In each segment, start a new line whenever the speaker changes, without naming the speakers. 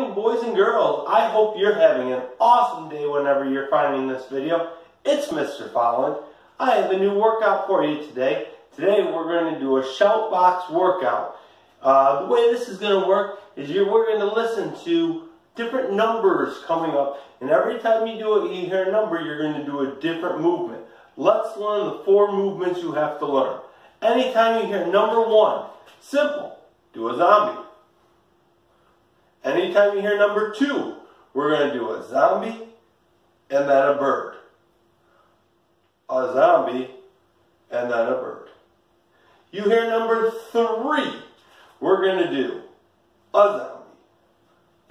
Boys and girls, I hope you're having an awesome day whenever you're finding this video. It's Mr. Folland. I have a new workout for you today. Today we're going to do a shout box workout. Uh, the way this is going to work is you're, we're going to listen to different numbers coming up and every time you do it, you hear a number, you're going to do a different movement. Let's learn the four movements you have to learn. Anytime you hear number one, simple, do a zombie. Anytime you hear number two, we're going to do a zombie and then a bird. A zombie and then a bird. You hear number three, we're going to do a zombie,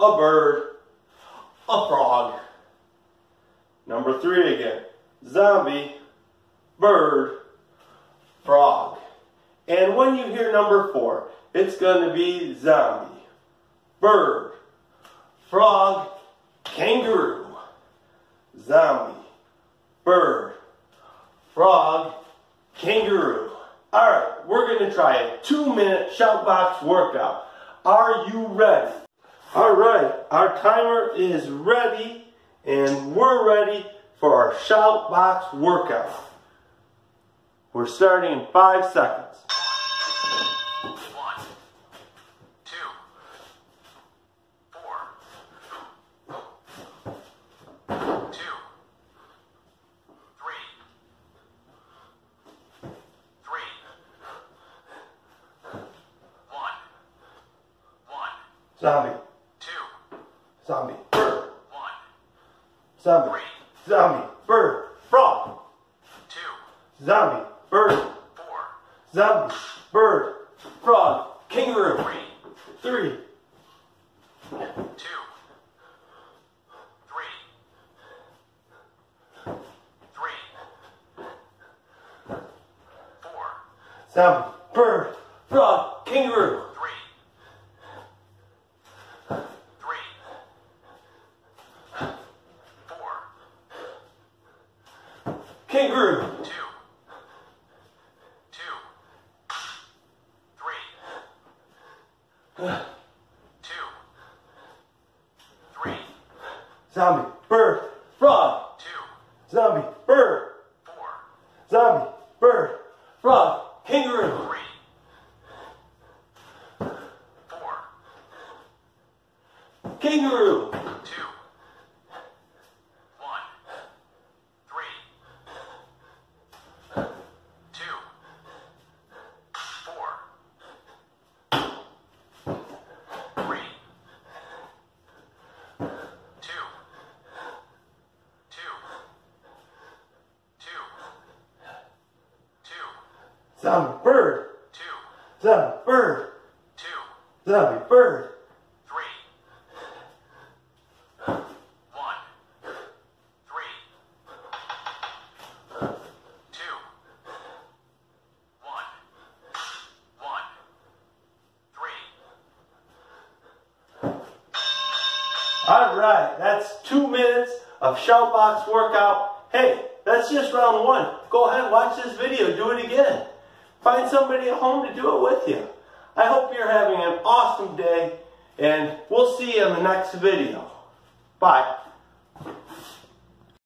a bird, a frog. Number three again, zombie, bird, frog. And when you hear number four, it's going to be zombie, bird, frog, kangaroo, zombie, bird, frog, kangaroo. All right, we're to try a two-minute shout box workout. Are you ready? All right, our timer is ready, and we're ready for our shout box workout. We're starting in five seconds. Zombie.
Two.
Zombie. Bird.
One.
Zombie.
Three.
Zombie. Bird. Frog.
Two.
Zombie. Bird.
Four.
Zombie. Bird. Frog. Kangaroo.
Three.
Three.
Two. Three. Three. Four.
Zombie. Bird. Frog. Kangaroo.
Three. Three. Four.
Kangaroo.
Two. Two. Three. Two. Three.
Zombie. Bird. Frog.
Two.
Zombie. Bird.
Four.
Zombie. Bird. Frog. Kangaroo.
Three.
Kangaroo.
Two. One. Three. Two. Four. Three. Two. Two. Two. Two.
Zombie. Bird.
Two.
Zombie. Bird.
Two.
Zombie. Bird.
Three. One. Three. Two. One. One. Three.
All right, that's two minutes of shout box workout. Hey, that's just round one. Go ahead, watch this video, do it again. Find somebody at home to do it with you. I hope you're having an awesome day, and we'll see you in the next video. Bye.